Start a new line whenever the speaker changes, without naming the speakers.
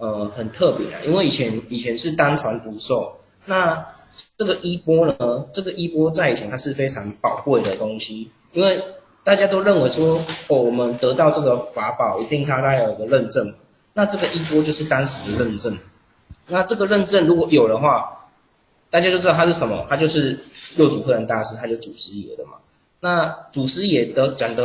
呃很特别啊，因为以前以前是单传独授，那这个衣钵呢，这个衣钵在以前它是非常宝贵的东西，因为大家都认为说，哦，我们得到这个法宝，一定它带有个认证，那这个衣钵就是当时的认证，那这个认证如果有的话，大家就知道它是什么，它就是六祖慧能大师，他就祖师爷的嘛。那祖师爷的讲的